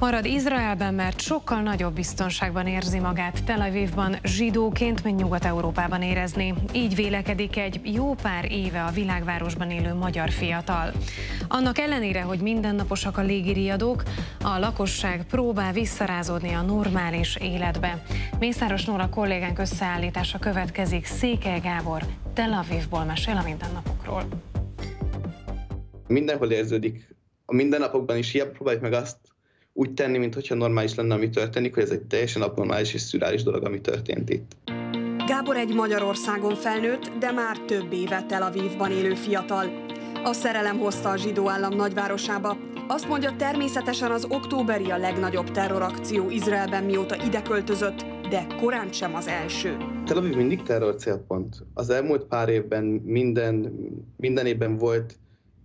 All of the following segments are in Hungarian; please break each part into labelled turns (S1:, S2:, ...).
S1: Marad Izraelben, mert sokkal nagyobb biztonságban érzi magát Tel Avivban zsidóként, mint Nyugat-Európában érezni. Így vélekedik egy jó pár éve a világvárosban élő magyar fiatal. Annak ellenére, hogy mindennaposak a légiriadók, a lakosság próbál visszarázódni a normális életbe. Mészáros Nóra kollégánk összeállítása következik. Székely Gábor Tel Avivból mesél a mindennapokról.
S2: Mindenhol érződik a mindennapokban is hiába próbáljuk meg azt úgy tenni, mintha normális lenne, ami történik, hogy ez egy teljesen abnormális és szürális dolog, ami történt itt.
S3: Gábor egy Magyarországon felnőtt, de már több éve Tel Avivban élő fiatal. A szerelem hozta a zsidó állam nagyvárosába. Azt mondja, természetesen az októberi a legnagyobb terrorakció Izraelben mióta ide költözött, de korán sem az első.
S2: Tel Aviv mindig terror célpont. Az elmúlt pár évben minden, minden évben volt.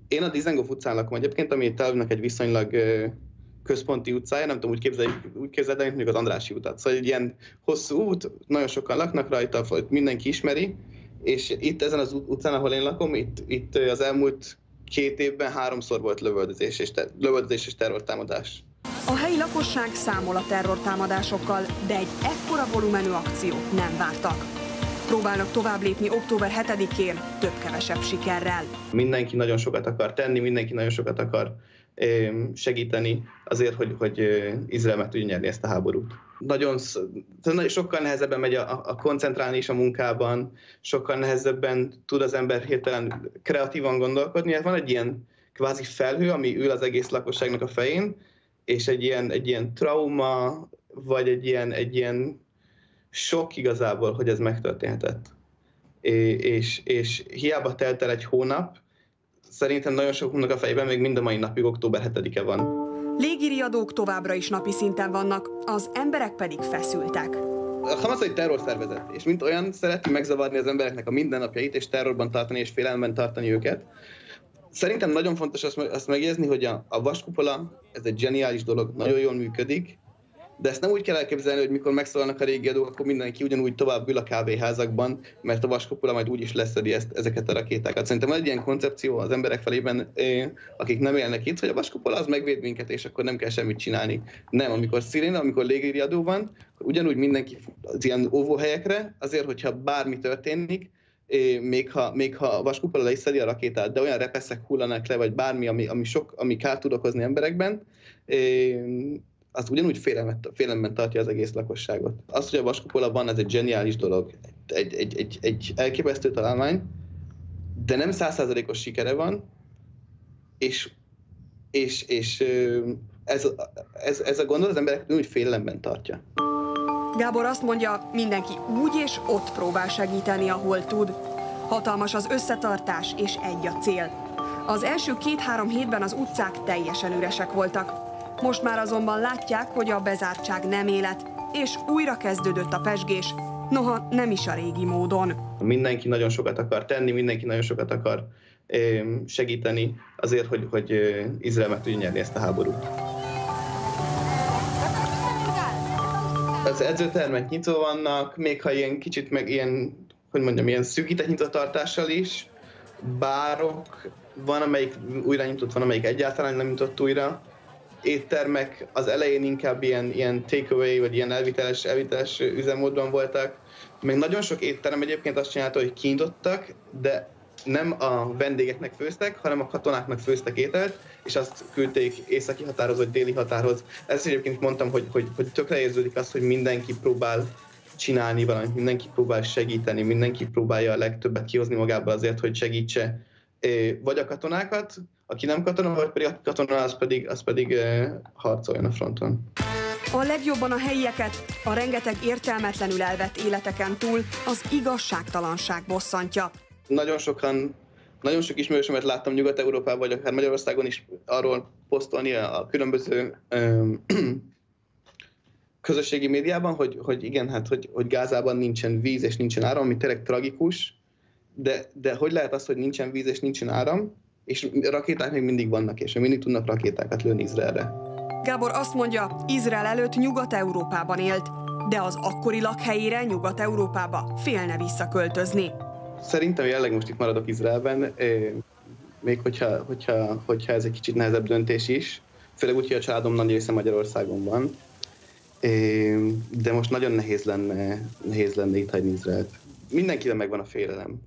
S2: Én a Dizengov utcán lakom egyébként, ami Tel Avivnak egy viszonylag központi utcája, nem tudom, úgy képzeljük, úgy képzeld mint mondjuk az Andrási utat. Szóval egy ilyen hosszú út, nagyon sokan laknak rajta, mindenki ismeri, és itt ezen az utcán, ahol én lakom, itt, itt az elmúlt két évben háromszor volt lövöldözés és, ter- lövöldözés és terrortámadás.
S3: A helyi lakosság számol a terrortámadásokkal, de egy ekkora volumenű akciót nem vártak. Próbálnak tovább lépni október 7-én, több-kevesebb sikerrel.
S2: Mindenki nagyon sokat akar tenni, mindenki nagyon sokat akar segíteni azért, hogy, hogy Izrael meg tudja nyerni ezt a háborút. Nagyon, sokkal nehezebben megy a, a koncentrálni is a munkában, sokkal nehezebben tud az ember hirtelen kreatívan gondolkodni. Hát van egy ilyen kvázi felhő, ami ül az egész lakosságnak a fején, és egy ilyen, egy ilyen trauma, vagy egy ilyen, egy ilyen sok igazából, hogy ez megtörténhetett. És, és hiába telt el egy hónap, szerintem nagyon sokunknak a fejében még mind a mai napig október 7-e van.
S3: Légiriadók továbbra is napi szinten vannak, az emberek pedig feszültek.
S2: A Hamas egy terrorszervezet, és mint olyan szereti megzavarni az embereknek a mindennapjait, és terrorban tartani, és félelemben tartani őket. Szerintem nagyon fontos azt, azt megjegyezni, hogy a, a vaskupola, ez egy geniális dolog, nagyon jól működik, de ezt nem úgy kell elképzelni, hogy mikor megszólalnak a régi adók, akkor mindenki ugyanúgy tovább ül a kávéházakban, mert a vaskopula majd úgyis leszedi ezt, ezeket a rakétákat. Szerintem egy ilyen koncepció az emberek felében, akik nem élnek itt, hogy a vaskopula az megvéd minket, és akkor nem kell semmit csinálni. Nem, amikor sziréna, amikor légiriadó van, ugyanúgy mindenki az ilyen óvóhelyekre, azért, hogyha bármi történik, még ha, még ha a vaskupola le is szedi a rakétát, de olyan repeszek hullanak le, vagy bármi, ami, ami, sok, ami kárt tud okozni emberekben, az ugyanúgy félelemben, tartja az egész lakosságot. Az, hogy a vaskupola van, ez egy zseniális dolog, egy, egy, egy, egy elképesztő találmány, de nem százszázalékos sikere van, és, és, és ez, ez, ez a gondolat az emberek úgy félelemben tartja.
S3: Gábor azt mondja, mindenki úgy és ott próbál segíteni, ahol tud. Hatalmas az összetartás, és egy a cél. Az első két-három hétben az utcák teljesen üresek voltak. Most már azonban látják, hogy a bezártság nem élet, és újra kezdődött a pesgés, noha nem is a régi módon.
S2: Mindenki nagyon sokat akar tenni, mindenki nagyon sokat akar segíteni azért, hogy, hogy Izrael meg tudja nyerni ezt a háborút. Az edzőtermek nyitva vannak, még ha ilyen kicsit meg ilyen, hogy mondjam, ilyen szűkített nyitvatartással is, bárok, van amelyik újra nyitott, van amelyik egyáltalán nem nyitott újra, éttermek az elején inkább ilyen, ilyen takeaway, vagy ilyen elviteles, elviteles üzemmódban voltak. Még nagyon sok étterem egyébként azt csinálta, hogy kinyitottak, de nem a vendégeknek főztek, hanem a katonáknak főztek ételt, és azt küldték északi határhoz, vagy déli határhoz. Ezt egyébként mondtam, hogy, hogy, hogy tökre érződik az, hogy mindenki próbál csinálni valamit, mindenki próbál segíteni, mindenki próbálja a legtöbbet kihozni magából azért, hogy segítse vagy a katonákat, aki nem katona, vagy pedig katona, az pedig, az pedig harcoljon a fronton.
S3: A legjobban a helyieket, a rengeteg értelmetlenül elvett életeken túl az igazságtalanság bosszantja.
S2: Nagyon sokan, nagyon sok ismerősömet láttam Nyugat-Európában, vagy akár Magyarországon is arról posztolni a különböző közösségi médiában, hogy, hogy igen, hát hogy, hogy Gázában nincsen víz és nincsen áram, ami tényleg tragikus, de, de hogy lehet az, hogy nincsen víz és nincsen áram, és rakéták még mindig vannak, és mindig tudnak rakétákat lőni Izraelre.
S3: Gábor azt mondja, Izrael előtt Nyugat-Európában élt, de az akkori lakhelyére Nyugat-Európába félne visszaköltözni.
S2: Szerintem jelenleg most itt maradok Izraelben, még hogyha, hogyha, hogyha ez egy kicsit nehezebb döntés is, főleg úgy, hogy a családom nagy része Magyarországon van. De most nagyon nehéz lenne, nehéz lenne itt hagyni Izraelt. Mindenkivel megvan a félelem.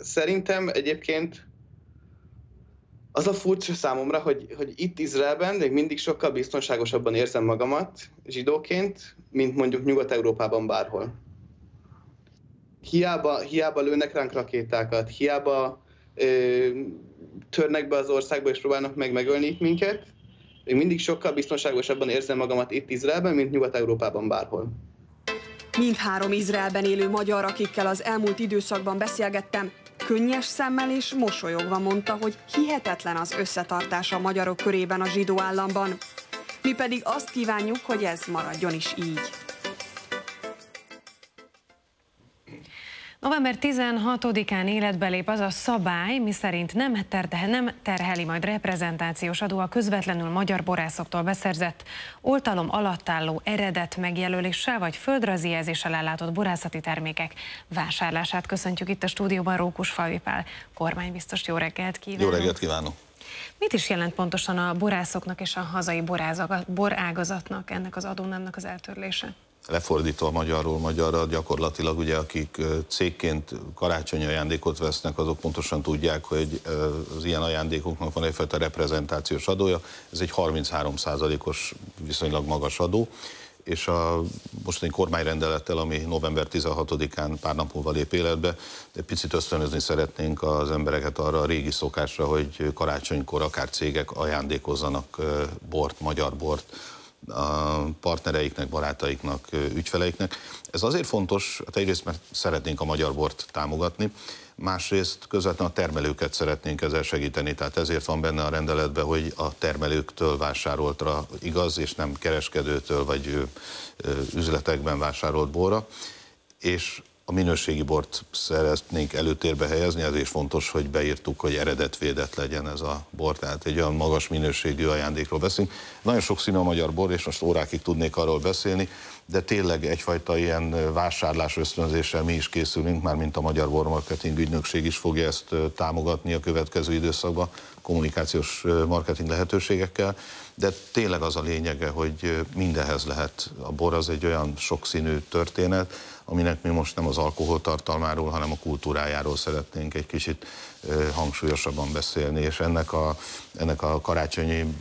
S2: Szerintem egyébként az a furcsa számomra, hogy, hogy itt Izraelben még mindig sokkal biztonságosabban érzem magamat zsidóként, mint mondjuk Nyugat-Európában bárhol. Hiába, hiába lőnek ránk rakétákat, hiába ö, törnek be az országba és próbálnak meg megölni itt minket, még mindig sokkal biztonságosabban érzem magamat itt Izraelben, mint Nyugat-Európában bárhol.
S3: Mindhárom Izraelben élő magyar, akikkel az elmúlt időszakban beszélgettem, könnyes szemmel és mosolyogva mondta, hogy hihetetlen az összetartás a magyarok körében a zsidó államban. Mi pedig azt kívánjuk, hogy ez maradjon is így.
S1: November 16-án életbe lép az a szabály, miszerint nem, terhe, nem terheli majd reprezentációs adó a közvetlenül magyar borászoktól beszerzett oltalom alatt álló eredet megjelöléssel vagy földrajzi jelzéssel ellátott borászati termékek vásárlását. Köszöntjük itt a stúdióban Rókus Falvipál, kormánybiztos. Jó reggelt kívánok!
S4: Jó reggelt kívánok!
S1: Mit is jelent pontosan a borászoknak és a hazai borágazatnak ennek az adónámnak az eltörlése?
S4: Lefordítva magyarról magyarra, gyakorlatilag ugye akik cégként karácsonyi ajándékot vesznek, azok pontosan tudják, hogy az ilyen ajándékoknak van egyfajta reprezentációs adója, ez egy 33%-os viszonylag magas adó, és a mostani kormányrendelettel, ami november 16-án pár nap múlva lép életbe, egy picit ösztönözni szeretnénk az embereket arra a régi szokásra, hogy karácsonykor akár cégek ajándékozzanak bort, magyar bort a partnereiknek, barátaiknak, ügyfeleiknek. Ez azért fontos, hát egyrészt mert szeretnénk a magyar bort támogatni, másrészt közvetlenül a termelőket szeretnénk ezzel segíteni, tehát ezért van benne a rendeletben, hogy a termelőktől vásároltra igaz, és nem kereskedőtől vagy üzletekben vásárolt borra, és a minőségi bort szeretnénk előtérbe helyezni, ezért fontos, hogy beírtuk, hogy eredetvédett legyen ez a bor, tehát egy olyan magas minőségű ajándékról beszélünk. Nagyon sok színű a magyar bor, és most órákig tudnék arról beszélni, de tényleg egyfajta ilyen vásárlás ösztönzéssel mi is készülünk, már mint a Magyar Bormarketing Ügynökség is fogja ezt támogatni a következő időszakban kommunikációs marketing lehetőségekkel, de tényleg az a lényege, hogy mindenhez lehet. A bor az egy olyan sokszínű történet, aminek mi most nem az alkoholtartalmáról, hanem a kultúrájáról szeretnénk egy kicsit hangsúlyosabban beszélni, és ennek a, ennek a karácsonyi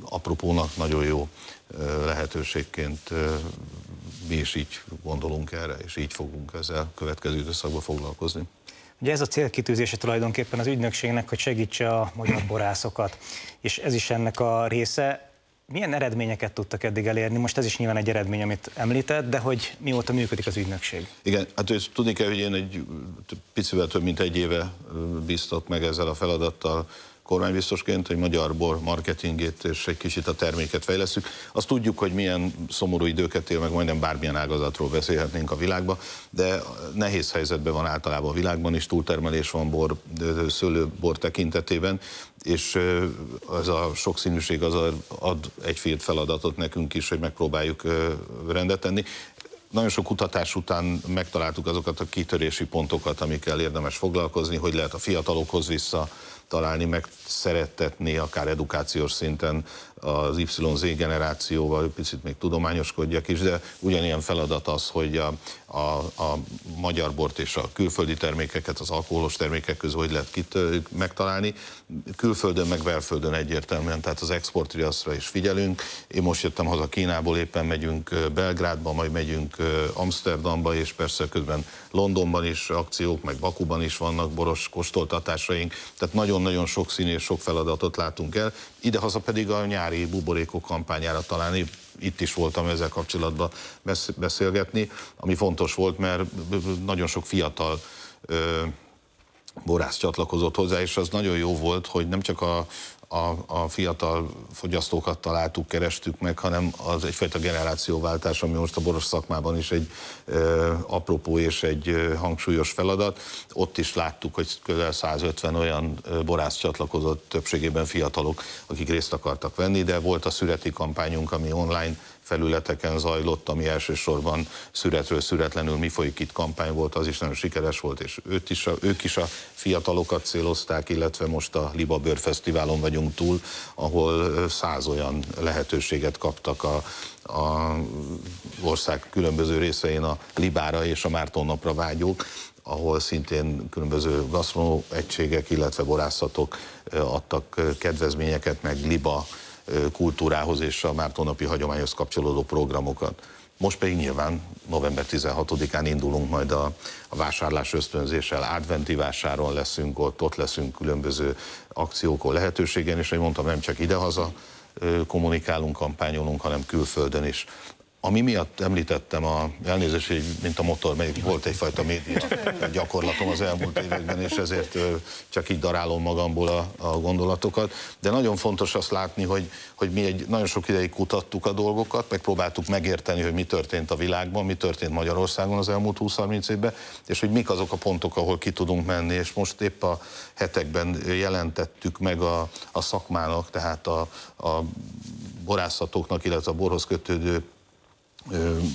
S4: apropónak nagyon jó lehetőségként mi is így gondolunk erre, és így fogunk ezzel következő időszakban foglalkozni.
S5: Ugye ez a célkitűzése tulajdonképpen az ügynökségnek, hogy segítse a magyar borászokat, és ez is ennek a része. Milyen eredményeket tudtak eddig elérni? Most ez is nyilván egy eredmény, amit említett, de hogy mióta működik az ügynökség?
S4: Igen, hát ezt tudni kell, hogy én egy picivel több mint egy éve bíztok meg ezzel a feladattal kormánybiztosként, hogy magyar bor marketingét és egy kicsit a terméket fejleszünk. Azt tudjuk, hogy milyen szomorú időket él, meg majdnem bármilyen ágazatról beszélhetnénk a világban, de nehéz helyzetben van általában a világban is, túltermelés van bor, szőlőbor tekintetében, és ez a sokszínűség az ad egyféle feladatot nekünk is, hogy megpróbáljuk rendet tenni nagyon sok kutatás után megtaláltuk azokat a kitörési pontokat, amikkel érdemes foglalkozni, hogy lehet a fiatalokhoz vissza találni, meg szerettetni akár edukációs szinten az YZ generációval, picit még tudományoskodjak is, de ugyanilyen feladat az, hogy a, a, a magyar bort és a külföldi termékeket, az alkoholos termékek közül hogy lehet kit, megtalálni. Külföldön meg belföldön egyértelműen, tehát az exportriasztra is figyelünk. Én most jöttem haza Kínából, éppen megyünk Belgrádba, majd megyünk Amsterdamba, és persze közben Londonban is akciók, meg Bakuban is vannak boros kóstoltatásaink, tehát nagyon-nagyon sok szín és sok feladatot látunk el. Idehaza pedig a nyári buborékok kampányára talán itt is voltam ezzel kapcsolatban beszélgetni, ami fontos volt, mert nagyon sok fiatal borász csatlakozott hozzá, és az nagyon jó volt, hogy nem csak a, a, a fiatal fogyasztókat találtuk, kerestük meg, hanem az egyfajta generációváltás, ami most a boros szakmában is egy e, apropó és egy e, hangsúlyos feladat. Ott is láttuk, hogy közel 150 olyan borász csatlakozott, többségében fiatalok, akik részt akartak venni, de volt a szüreti kampányunk, ami online felületeken zajlott, ami elsősorban szüretről szüretlenül mi folyik itt kampány volt, az is nagyon sikeres volt, és őt is a, ők is a fiatalokat célozták, illetve most a Liba Bőr Fesztiválon vagyunk túl, ahol száz olyan lehetőséget kaptak a, a ország különböző részein a Libára és a Márton napra vágyók, ahol szintén különböző gasztronó egységek, illetve borászatok adtak kedvezményeket, meg liba kultúrához és a Mártónapi hagyományhoz kapcsolódó programokat. Most pedig nyilván november 16-án indulunk majd a, a vásárlás ösztönzéssel, adventi vásáron leszünk ott, ott leszünk különböző akciókon, lehetőségen, és ahogy mondtam, nem csak idehaza kommunikálunk, kampányolunk, hanem külföldön is. Ami miatt említettem a elnézést, mint a motor, melyik volt egyfajta média gyakorlatom az elmúlt években, és ezért csak így darálom magamból a, a gondolatokat. De nagyon fontos azt látni, hogy, hogy mi egy nagyon sok ideig kutattuk a dolgokat, megpróbáltuk megérteni, hogy mi történt a világban, mi történt Magyarországon az elmúlt 20-30 évben, és hogy mik azok a pontok, ahol ki tudunk menni, és most épp a hetekben jelentettük meg a, a szakmának, tehát a, a borászatoknak, illetve a borhoz kötődő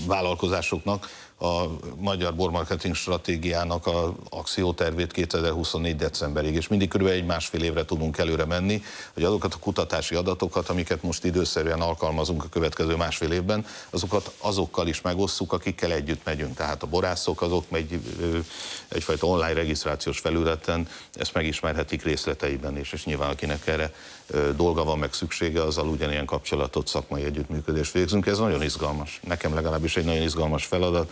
S4: vállalkozásoknak a magyar bormarketing stratégiának a akciótervét 2024. decemberig, és mindig körülbelül egy másfél évre tudunk előre menni, hogy azokat a kutatási adatokat, amiket most időszerűen alkalmazunk a következő másfél évben, azokat azokkal is megosszuk, akikkel együtt megyünk. Tehát a borászok azok megy egyfajta online regisztrációs felületen, ezt megismerhetik részleteiben, és, és nyilván akinek erre dolga van, meg szüksége, azzal ugyanilyen kapcsolatot, szakmai együttműködést végzünk. Ez nagyon izgalmas. Nekem legalábbis egy nagyon izgalmas feladat.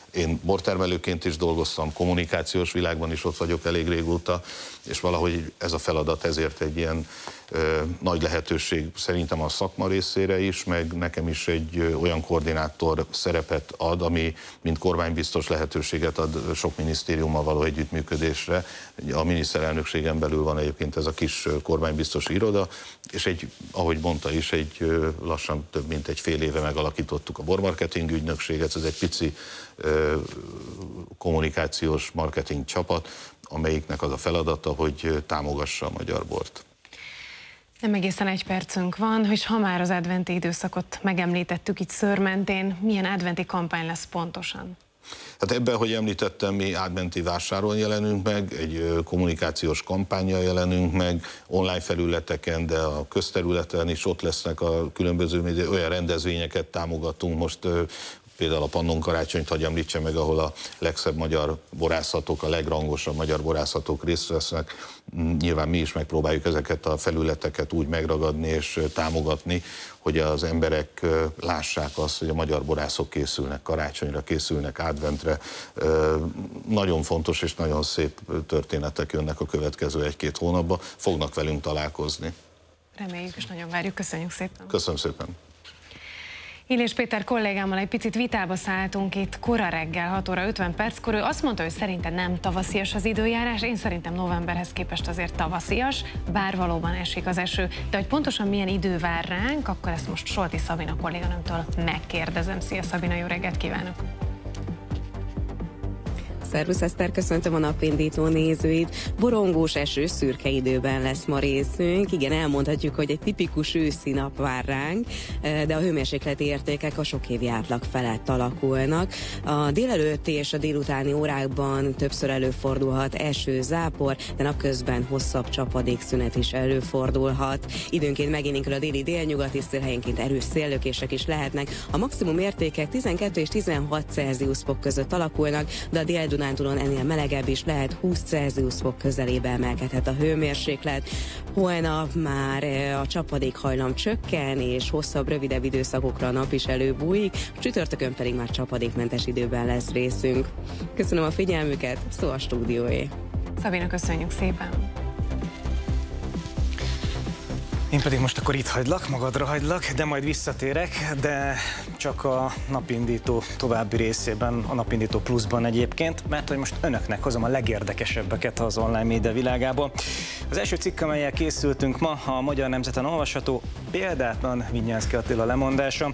S4: Én bortermelőként is dolgoztam, kommunikációs világban is ott vagyok elég régóta, és valahogy ez a feladat ezért egy ilyen ö, nagy lehetőség szerintem a szakma részére is, meg nekem is egy olyan koordinátor szerepet ad, ami mint kormánybiztos lehetőséget ad sok minisztériummal való együttműködésre. A miniszterelnökségen belül van egyébként ez a kis kormánybiztos iroda, és egy, ahogy mondta is, egy lassan több mint egy fél éve megalakítottuk a bormarketing ügynökséget, ez egy pici kommunikációs marketing csapat, amelyiknek az a feladata, hogy támogassa a magyar bort.
S1: Nem egészen egy percünk van, hogy ha már az adventi időszakot megemlítettük itt szörmentén, milyen adventi kampány lesz pontosan?
S4: Hát ebben, hogy említettem, mi átmenti vásáron jelenünk meg, egy kommunikációs kampányjal jelenünk meg, online felületeken, de a közterületen is ott lesznek a különböző olyan rendezvényeket támogatunk. Most például a Pannon karácsonyt hagy említse meg, ahol a legszebb magyar borászatok, a legrangosabb magyar borászatok részt vesznek. Mm, nyilván mi is megpróbáljuk ezeket a felületeket úgy megragadni és támogatni, hogy az emberek lássák azt, hogy a magyar borászok készülnek karácsonyra, készülnek adventre. Nagyon fontos és nagyon szép történetek jönnek a következő egy-két hónapban, fognak velünk találkozni.
S1: Reméljük és nagyon várjuk. Köszönjük szépen.
S4: Köszönöm szépen.
S1: Illés Péter kollégámmal egy picit vitába szálltunk itt kora reggel, 6 óra 50 perckor. Ő azt mondta, hogy szerintem nem tavaszias az időjárás, én szerintem novemberhez képest azért tavaszias, bár valóban esik az eső. De hogy pontosan milyen idő vár ránk, akkor ezt most Solti Szabina kolléganőmtől megkérdezem. Szia Szabina, jó reggelt kívánok!
S6: Szervusz Eszter, köszöntöm a napindító nézőit. Borongós eső szürke időben lesz ma részünk. Igen, elmondhatjuk, hogy egy tipikus őszi nap vár ránk, de a hőmérsékleti értékek a sok évi átlag felett alakulnak. A délelőtti és a délutáni órákban többször előfordulhat eső, zápor, de napközben hosszabb csapadékszünet is előfordulhat. Időnként megint a déli délnyugati szél, helyenként erős széllökések is lehetnek. A maximum értékek 12 és 16 Celsius fok között alakulnak, de a dél Dunántúlon ennél melegebb is lehet, 20 Celsius fok közelébe emelkedhet a hőmérséklet. Holnap már eh, a csapadék hajlam csökken, és hosszabb, rövidebb időszakokra a nap is előbújik, csütörtökön pedig már csapadékmentes időben lesz részünk. Köszönöm a figyelmüket, szó a stúdióé.
S1: Szabina, köszönjük szépen!
S5: Én pedig most akkor itt hagylak, magadra hagylak, de majd visszatérek, de csak a napindító további részében, a napindító pluszban egyébként, mert hogy most önöknek hozom a legérdekesebbeket az online média világából. Az első cikk, amelyel készültünk ma, a Magyar Nemzeten olvasható, példátlan Vinyánszki Attila lemondása.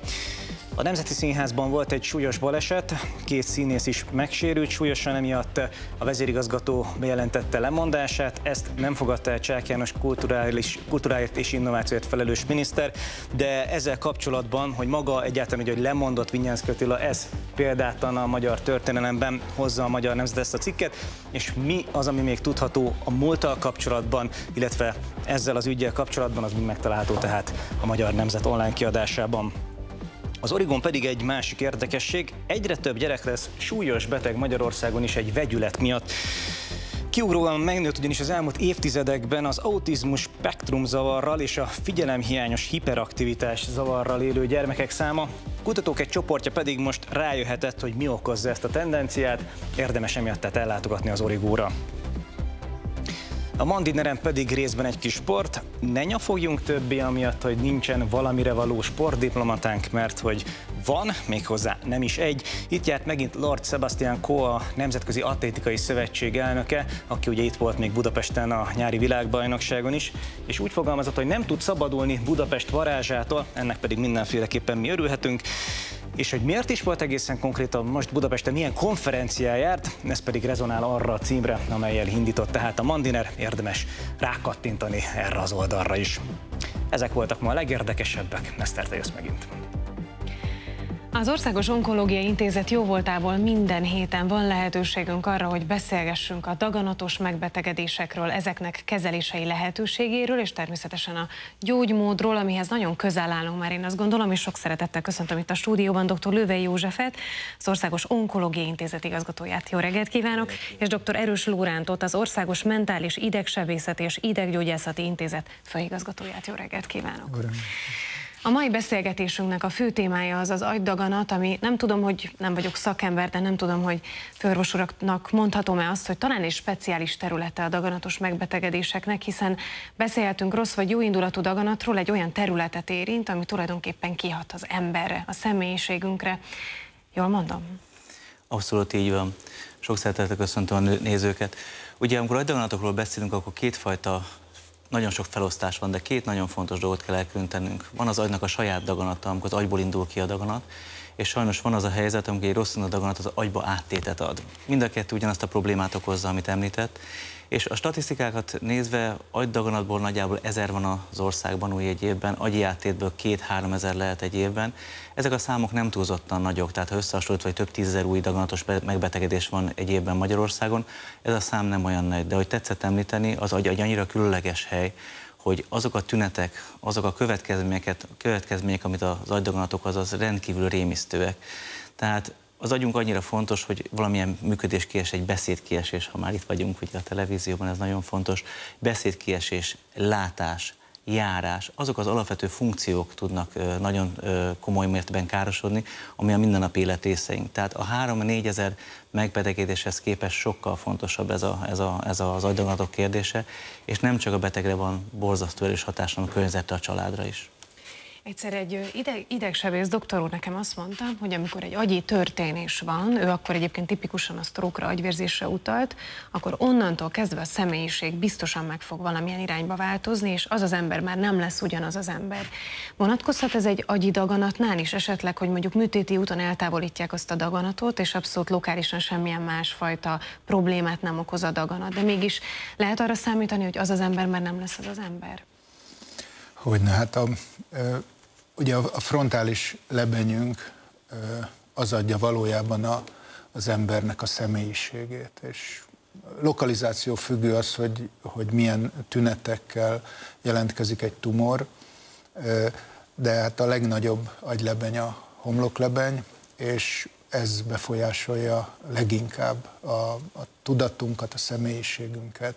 S5: A Nemzeti Színházban volt egy súlyos baleset, két színész is megsérült súlyosan, emiatt a vezérigazgató bejelentette lemondását. Ezt nem fogadta el Csák János kulturális, kulturáért és innovációért felelős miniszter, de ezzel kapcsolatban, hogy maga egyáltalán, hogy lemondott Vinyánszki Attila, ez példátlan a magyar történelemben hozza a magyar nemzet ezt a cikket, és mi az, ami még tudható a múlttal kapcsolatban, illetve ezzel az ügyel kapcsolatban, az mind megtalálható tehát a Magyar Nemzet online kiadásában. Az Origon pedig egy másik érdekesség, egyre több gyerek lesz súlyos beteg Magyarországon is egy vegyület miatt. Kiugróan megnőtt ugyanis az elmúlt évtizedekben az autizmus spektrum zavarral és a figyelemhiányos hiperaktivitás zavarral élő gyermekek száma. Kutatók egy csoportja pedig most rájöhetett, hogy mi okozza ezt a tendenciát, érdemes emiatt tehát ellátogatni az Origóra. A Mandineren pedig részben egy kis sport. Ne nyafogjunk többé amiatt, hogy nincsen valamire való sportdiplomatánk, mert hogy van, méghozzá nem is egy. Itt járt megint Lord Sebastian Coe, a Nemzetközi Atlétikai Szövetség elnöke, aki ugye itt volt még Budapesten a nyári világbajnokságon is, és úgy fogalmazott, hogy nem tud szabadulni Budapest varázsától, ennek pedig mindenféleképpen mi örülhetünk. És hogy miért is volt egészen konkrétan most Budapesten milyen konferencián járt, ez pedig rezonál arra a címre, amelyel indított tehát a Mandiner, érdemes rákattintani erre az oldalra is. Ezek voltak ma a legérdekesebbek, te jössz megint.
S1: Az Országos Onkológiai Intézet jóvoltából minden héten van lehetőségünk arra, hogy beszélgessünk a daganatos megbetegedésekről, ezeknek kezelései lehetőségéről, és természetesen a gyógymódról, amihez nagyon közel állunk már, én azt gondolom, és sok szeretettel köszöntöm itt a stúdióban dr. Lővei Józsefet, az Országos Onkológiai Intézet igazgatóját. Jó reggelt kívánok! És dr. Erős Lórántot, az Országos Mentális Idegsebészet és Ideggyógyászati Intézet főigazgatóját. Jó reggelt kívánok! Uram. A mai beszélgetésünknek a fő témája az az agydaganat, ami nem tudom, hogy nem vagyok szakember, de nem tudom, hogy főorvosuraknak mondhatom-e azt, hogy talán egy speciális területe a daganatos megbetegedéseknek, hiszen beszélhetünk rossz vagy jó indulatú daganatról, egy olyan területet érint, ami tulajdonképpen kihat az emberre, a személyiségünkre. Jól mondom?
S7: Abszolút így van. Sok szeretettel köszöntöm a nézőket. Ugye, amikor agydaganatokról beszélünk, akkor kétfajta nagyon sok felosztás van, de két nagyon fontos dolgot kell elkülönítenünk. Van az agynak a saját daganata, amikor az agyból indul ki a daganat, és sajnos van az a helyzet, amikor egy rossz a daganat az agyba áttétet ad. Mind a kettő ugyanazt a problémát okozza, amit említett, és a statisztikákat nézve agydaganatból nagyjából ezer van az országban új egy évben, agyi áttétből két-három ezer lehet egy évben. Ezek a számok nem túlzottan nagyok, tehát ha összehasonlítva, hogy több tízezer új daganatos megbetegedés van egy évben Magyarországon, ez a szám nem olyan nagy. De hogy tetszett említeni, az agy egy annyira különleges hely, hogy azok a tünetek, azok a következményeket, következmények, amit az agydaganatok az, az rendkívül rémisztőek. Tehát az agyunk annyira fontos, hogy valamilyen működéskiesés, egy beszédkiesés, ha már itt vagyunk ugye a televízióban, ez nagyon fontos, beszédkiesés, látás, járás, azok az alapvető funkciók tudnak nagyon komoly mértékben károsodni, ami a mindennapi élet részeink. Tehát a 3-4 ezer megbetegedéshez képest sokkal fontosabb ez, a, ez, a, ez az agydaganatok kérdése, és nem csak a betegre van borzasztó erős hatása, a környezetre, a családra is.
S1: Egyszer egy ideg, idegsebész doktor úr nekem azt mondta, hogy amikor egy agyi történés van, ő akkor egyébként tipikusan a sztrókra, agyvérzésre utalt, akkor onnantól kezdve a személyiség biztosan meg fog valamilyen irányba változni, és az az ember már nem lesz ugyanaz az ember. Vonatkozhat ez egy agyi daganatnál is esetleg, hogy mondjuk műtéti úton eltávolítják azt a daganatot, és abszolút lokálisan semmilyen másfajta problémát nem okoz a daganat. De mégis lehet arra számítani, hogy az az ember már nem lesz az az ember?
S8: Hogyne, hát a, Ugye a frontális lebenyünk az adja valójában a, az embernek a személyiségét, és lokalizáció függő az, hogy, hogy milyen tünetekkel jelentkezik egy tumor, de hát a legnagyobb agylebeny a homloklebeny, és ez befolyásolja leginkább a, a tudatunkat, a személyiségünket,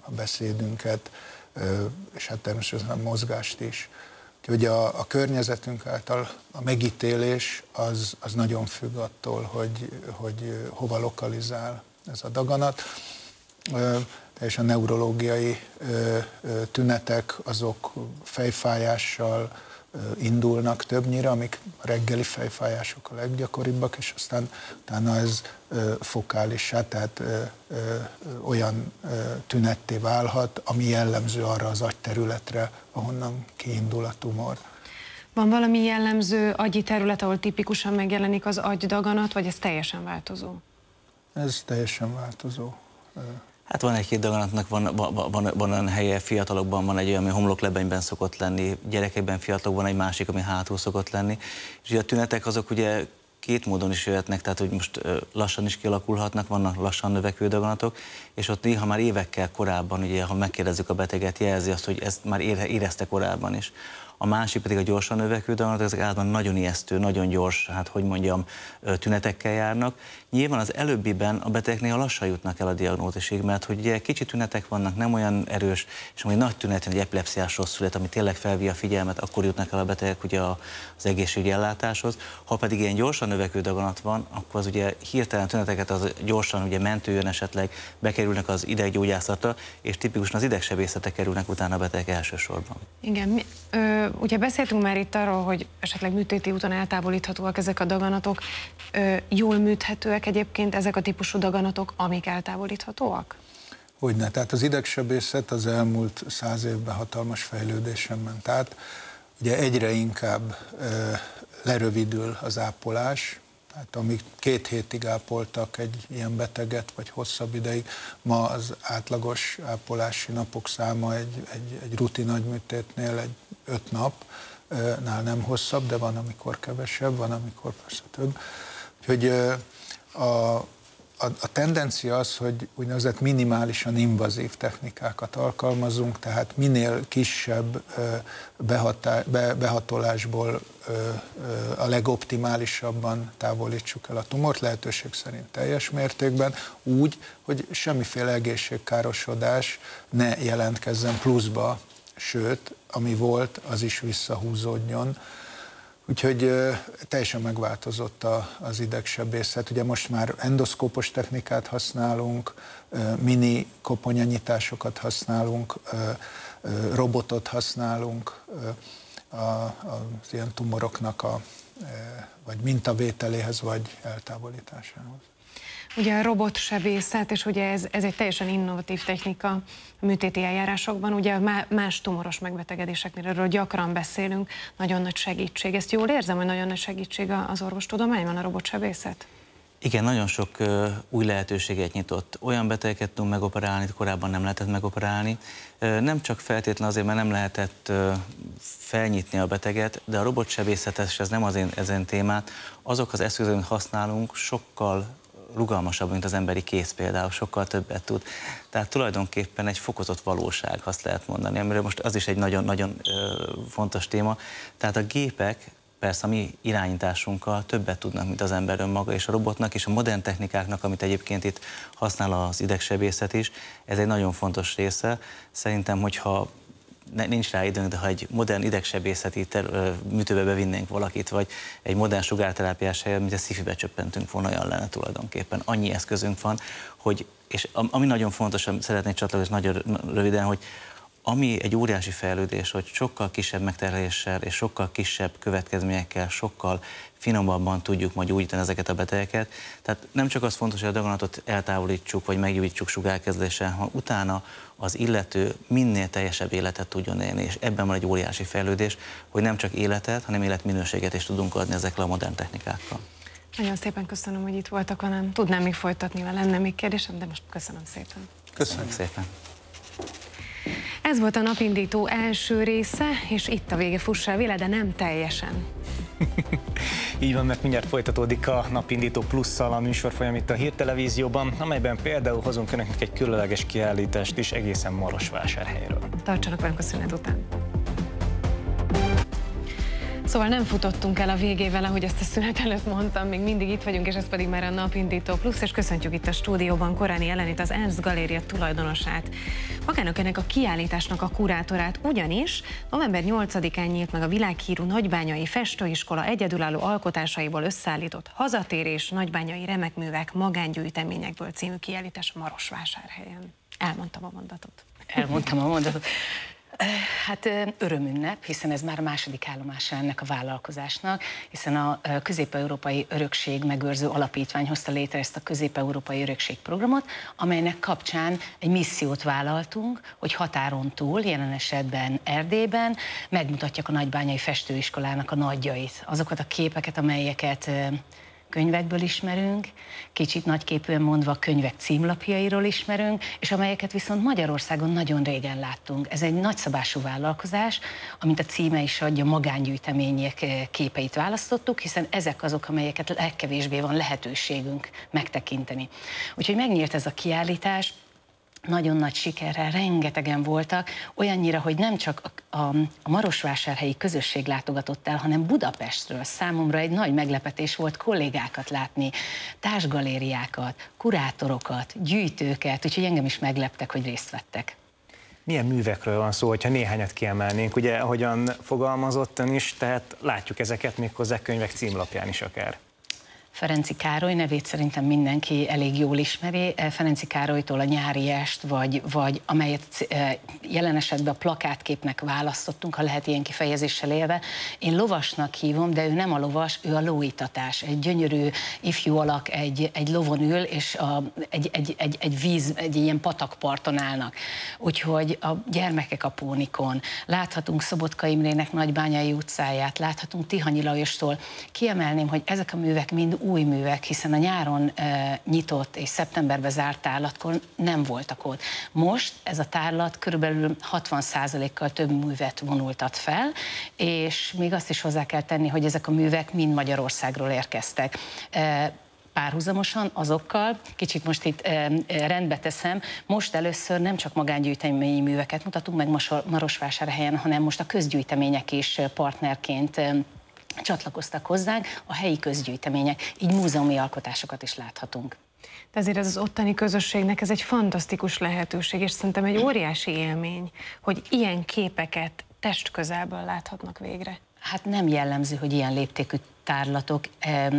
S8: a beszédünket, és hát természetesen a mozgást is. Úgyhogy a, a környezetünk által a megítélés az, az nagyon függ attól, hogy, hogy hova lokalizál ez a daganat. És a neurológiai tünetek azok fejfájással, indulnak többnyire, amik reggeli fejfájások a leggyakoribbak, és aztán utána ez fokálissá, tehát olyan tünetté válhat, ami jellemző arra az agyterületre, ahonnan kiindul a tumor.
S1: Van valami jellemző agyi terület, ahol tipikusan megjelenik az agydaganat, vagy ez teljesen változó?
S8: Ez teljesen változó.
S7: Hát van egy-két daganatnak, van, van, van, van olyan helye, fiatalokban van egy olyan, ami homloklebenyben szokott lenni, gyerekekben, fiatalokban egy másik, ami hátul szokott lenni. És ugye a tünetek azok ugye két módon is jöhetnek, tehát hogy most lassan is kialakulhatnak, vannak lassan növekvő daganatok, és ott néha már évekkel korábban, ugye, ha megkérdezzük a beteget, jelzi azt, hogy ezt már érezte korábban is a másik pedig a gyorsan növekvő daganatok, ezek általában nagyon ijesztő, nagyon gyors, hát hogy mondjam, tünetekkel járnak. Nyilván az előbbiben a betegek néha lassan jutnak el a diagnózisig, mert hogy ugye kicsi tünetek vannak, nem olyan erős, és amúgy nagy tünet, egy epilepsziás rossz szület, ami tényleg felvi a figyelmet, akkor jutnak el a betegek ugye az egészségügyi ellátáshoz. Ha pedig ilyen gyorsan növekvő daganat van, akkor az ugye hirtelen tüneteket az gyorsan ugye mentőjön esetleg, bekerülnek az ideggyógyászatra, és tipikusan az idegsebészete kerülnek utána a betegek elsősorban.
S1: Igen, mi, ö, ugye beszéltünk már itt arról, hogy esetleg műtéti úton eltávolíthatóak ezek a daganatok. Ö, jól műthetőek egyébként ezek a típusú daganatok, amik eltávolíthatóak?
S8: Hogyne, tehát az idegsebészet az elmúlt száz évben hatalmas fejlődésen ment át. Ugye egyre inkább ö, lerövidül az ápolás, tehát amíg két hétig ápoltak egy ilyen beteget, vagy hosszabb ideig, ma az átlagos ápolási napok száma egy, egy, egy rutin agyműtétnél egy öt nap, nál nem hosszabb, de van, amikor kevesebb, van, amikor persze több. Úgyhogy a, a, a tendencia az, hogy úgynevezett minimálisan invazív technikákat alkalmazunk, tehát minél kisebb behatá, be, behatolásból a legoptimálisabban távolítsuk el a tumort, lehetőség szerint teljes mértékben, úgy, hogy semmiféle egészségkárosodás ne jelentkezzen pluszba, sőt, ami volt, az is visszahúzódjon Úgyhogy teljesen megváltozott a, az idegsebészet. Ugye most már endoszkópos technikát használunk, mini koponyanyításokat használunk, robotot használunk az ilyen tumoroknak a vagy mintavételéhez, vagy eltávolításához.
S1: Ugye a robotsebészet, és ugye ez, ez egy teljesen innovatív technika a műtéti eljárásokban, ugye más tumoros megbetegedéseknél erről gyakran beszélünk, nagyon nagy segítség. Ezt jól érzem, hogy nagyon nagy segítség az orvostudományban a robotsebészet?
S7: Igen, nagyon sok új lehetőséget nyitott. Olyan betegeket tudunk megoperálni, korábban nem lehetett megoperálni. Nem csak feltétlenül azért, mert nem lehetett felnyitni a beteget, de a robotsebészet, és ez nem az én, ezen témát, azok az eszközök, amit használunk, sokkal rugalmasabb, mint az emberi kész például, sokkal többet tud. Tehát tulajdonképpen egy fokozott valóság, azt lehet mondani, amiről most az is egy nagyon-nagyon fontos téma. Tehát a gépek persze a mi irányításunkkal többet tudnak, mint az ember önmaga, és a robotnak és a modern technikáknak, amit egyébként itt használ az idegsebészet is, ez egy nagyon fontos része. Szerintem, hogyha nincs rá időnk, de ha egy modern idegsebészeti ter, műtőbe bevinnénk valakit, vagy egy modern sugárterápiás helyen, mint a szifibe csöppentünk volna, olyan lenne tulajdonképpen. Annyi eszközünk van, hogy, és ami nagyon fontos, szeretnék csatlakozni nagyon röviden, hogy ami egy óriási fejlődés, hogy sokkal kisebb megterheléssel és sokkal kisebb következményekkel, sokkal finomabban tudjuk majd gyógyítani ezeket a betegeket. Tehát nem csak az fontos, hogy a daganatot eltávolítsuk, vagy meggyógyítsuk sugárkezeléssel, hanem utána az illető minél teljesebb életet tudjon élni, és ebben van egy óriási fejlődés, hogy nem csak életet, hanem életminőséget is tudunk adni ezekkel a modern technikákkal.
S1: Nagyon szépen köszönöm, hogy itt voltak velem. Tudnám még folytatni, mert lenne még kérdésem, de most köszönöm szépen.
S7: Köszönöm szépen.
S1: Ez volt a napindító első része, és itt a vége fussa vele, de nem teljesen.
S5: Így van, mert mindjárt folytatódik a napindító plusszal a műsorfolyam itt a hírtelevízióban, amelyben például hozunk önöknek egy különleges kiállítást is egészen Marosvásárhelyről.
S1: Tartsanak velünk a szünet után. Szóval nem futottunk el a végével, ahogy ezt a szünet előtt mondtam, még mindig itt vagyunk, és ez pedig már a Napindító Plusz, és köszöntjük itt a stúdióban Koráni Ellenit, az Ernst Galéria tulajdonosát. Magának ennek a kiállításnak a kurátorát, ugyanis november 8-án nyílt meg a világhírű Nagybányai Festőiskola egyedülálló alkotásaiból összeállított Hazatérés Nagybányai Remekművek Magángyűjteményekből című kiállítás Marosvásárhelyen. Elmondtam a mondatot.
S9: Elmondtam a mondatot. Hát örömünnep, hiszen ez már a második állomása ennek a vállalkozásnak, hiszen a Közép-Európai Örökség Megőrző Alapítvány hozta létre ezt a Közép-Európai Örökség programot, amelynek kapcsán egy missziót vállaltunk, hogy határon túl, jelen esetben Erdélyben megmutatják a Nagybányai Festőiskolának a nagyjait, azokat a képeket, amelyeket könyvekből ismerünk, kicsit nagyképűen mondva könyvek címlapjairól ismerünk, és amelyeket viszont Magyarországon nagyon régen láttunk. Ez egy nagyszabású vállalkozás, amint a címe is adja, magángyűjtemények eh, képeit választottuk, hiszen ezek azok, amelyeket legkevésbé van lehetőségünk megtekinteni. Úgyhogy megnyílt ez a kiállítás, nagyon nagy sikerrel, rengetegen voltak, olyannyira, hogy nem csak a, a, Marosvásárhelyi közösség látogatott el, hanem Budapestről számomra egy nagy meglepetés volt kollégákat látni, társgalériákat, kurátorokat, gyűjtőket, úgyhogy engem is megleptek, hogy részt vettek.
S5: Milyen művekről van szó, hogyha néhányat kiemelnénk? Ugye, ahogyan fogalmazott ön is, tehát látjuk ezeket méghozzá könyvek címlapján is akár.
S9: Ferenci Károly nevét szerintem mindenki elég jól ismeri. Eh, Ferenci Károlytól a nyári est, vagy, vagy amelyet eh, jelen esetben a plakátképnek választottunk, ha lehet ilyen kifejezéssel élve. Én lovasnak hívom, de ő nem a lovas, ő a lóitatás. Egy gyönyörű ifjú alak egy, egy lovon ül, és a, egy, egy, egy, egy víz, egy ilyen patakparton állnak. Úgyhogy a gyermekek a pónikon, láthatunk Szobotka Imrének Nagybányai utcáját, láthatunk Tihanyi Lajostól. Kiemelném, hogy ezek a művek mind új művek, hiszen a nyáron e, nyitott és szeptemberben zárt tárlatkor nem voltak ott. Most ez a tárlat körülbelül 60%-kal több művet vonultat fel, és még azt is hozzá kell tenni, hogy ezek a művek mind Magyarországról érkeztek. E, párhuzamosan azokkal, kicsit most itt e, rendbe teszem, most először nem csak magángyűjteményi műveket mutatunk meg Marosvásárhelyen, hanem most a közgyűjtemények is partnerként csatlakoztak hozzánk a helyi közgyűjtemények, így múzeumi alkotásokat is láthatunk.
S1: De ezért ez az ottani közösségnek ez egy fantasztikus lehetőség, és szerintem egy óriási élmény, hogy ilyen képeket test közelből láthatnak végre.
S9: Hát nem jellemző, hogy ilyen léptékű tárlatok e,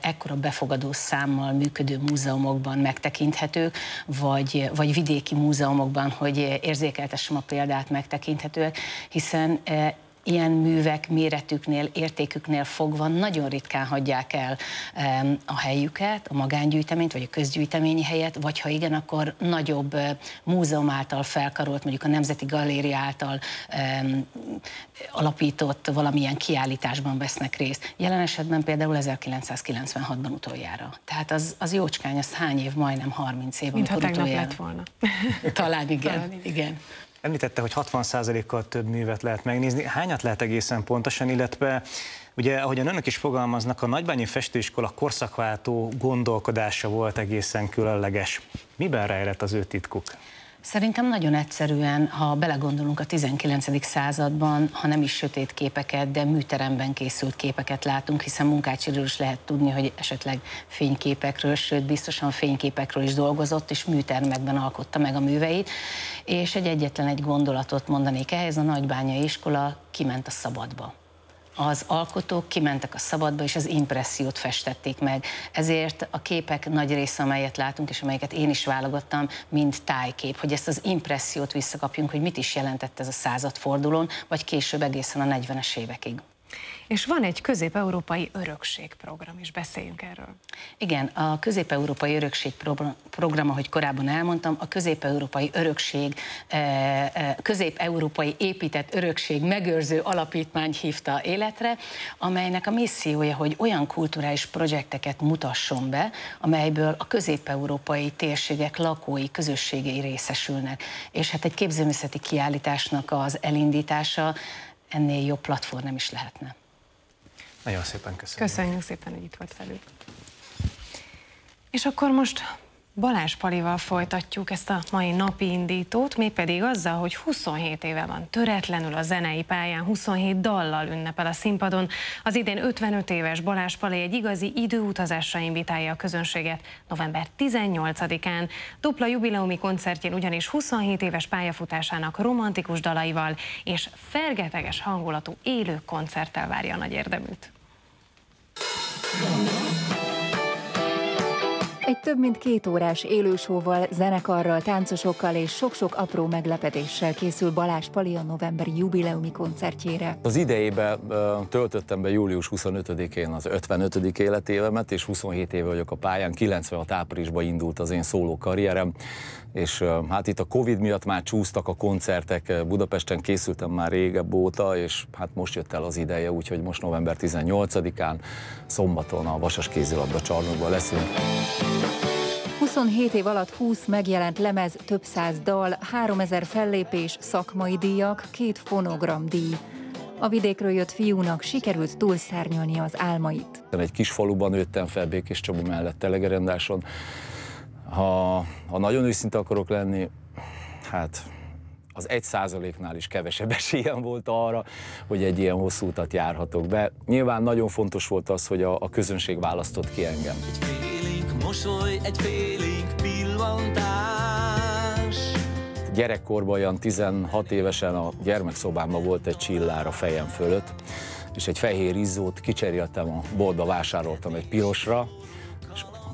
S9: ekkora befogadó számmal működő múzeumokban megtekinthetők, vagy, vagy vidéki múzeumokban, hogy érzékeltessem a példát megtekinthetőek, hiszen e, ilyen művek méretüknél, értéküknél fogva nagyon ritkán hagyják el a helyüket, a magángyűjteményt, vagy a közgyűjteményi helyet, vagy ha igen, akkor nagyobb múzeum által felkarolt, mondjuk a Nemzeti Galéria által alapított valamilyen kiállításban vesznek részt. Jelen esetben például 1996-ban utoljára. Tehát az, az jócskány, az hány év, majdnem 30 év,
S1: Mint amikor utoljára. lett volna.
S9: Talán igen, Talán igen.
S5: Említette, hogy 60%-kal több művet lehet megnézni. Hányat lehet egészen pontosan, illetve Ugye, ahogyan önök is fogalmaznak, a Nagybányi Festőiskola korszakváltó gondolkodása volt egészen különleges. Miben rejlett az ő titkuk?
S9: Szerintem nagyon egyszerűen, ha belegondolunk a 19. században, ha nem is sötét képeket, de műteremben készült képeket látunk, hiszen munkácsiről is lehet tudni, hogy esetleg fényképekről, sőt biztosan fényképekről is dolgozott, és műtermekben alkotta meg a műveit. És egy egyetlen egy gondolatot mondanék ehhez, a Nagybányai iskola kiment a szabadba az alkotók kimentek a szabadba, és az impressziót festették meg. Ezért a képek nagy része, amelyet látunk, és amelyeket én is válogattam, mind tájkép, hogy ezt az impressziót visszakapjunk, hogy mit is jelentett ez a századfordulón, vagy később egészen a 40-es évekig.
S1: És van egy közép-európai örökségprogram is, beszéljünk erről.
S9: Igen, a közép-európai örökségprogram, ahogy korábban elmondtam, a közép-európai örökség, eh, eh, közép-európai épített örökség megőrző alapítmány hívta életre, amelynek a missziója, hogy olyan kulturális projekteket mutasson be, amelyből a közép-európai térségek lakói, közösségei részesülnek. És hát egy képzőművészeti kiállításnak az elindítása ennél jobb platform nem is lehetne.
S5: Nagyon szépen köszönjük.
S1: Köszönjük szépen, hogy itt volt velük. És akkor most Balázs Palival folytatjuk ezt a mai napi indítót, mégpedig azzal, hogy 27 éve van töretlenül a zenei pályán, 27 dallal ünnepel a színpadon. Az idén 55 éves Balázs Pali egy igazi időutazásra invitálja a közönséget november 18-án. Dupla jubileumi koncertjén ugyanis 27 éves pályafutásának romantikus dalaival és fergeteges hangulatú élő koncerttel várja a nagy érdeműt.
S10: Egy több mint két órás élősóval, zenekarral, táncosokkal és sok-sok apró meglepetéssel készül Balázs Pali a novemberi jubileumi koncertjére.
S11: Az idejében töltöttem be július 25-én az 55. életévemet, és 27 éve vagyok a pályán, 96 áprilisban indult az én szóló karrierem, és hát itt a Covid miatt már csúsztak a koncertek, Budapesten készültem már régebb óta, és hát most jött el az ideje, úgyhogy most november 18-án, szombaton a Vasas kézilabda csarnokban leszünk.
S10: 27 év alatt 20 megjelent lemez, több száz dal, 3000 fellépés, szakmai díjak, két fonogram díj. A vidékről jött fiúnak sikerült túlszárnyalni az álmait.
S11: Egy kis faluban nőttem fel Békés Csaba mellett Telegerendáson. Ha, ha nagyon őszinte akarok lenni, hát az egy százaléknál is kevesebb esélyem volt arra, hogy egy ilyen hosszú utat járhatok be. Nyilván nagyon fontos volt az, hogy a, a közönség választott ki engem. Egy félénk mosoly, egy félénk pillantás. Gyerekkorban olyan 16 évesen a gyermekszobámban volt egy csillár a fejem fölött, és egy fehér izzót kicseréltem a boltba, vásároltam egy pirosra,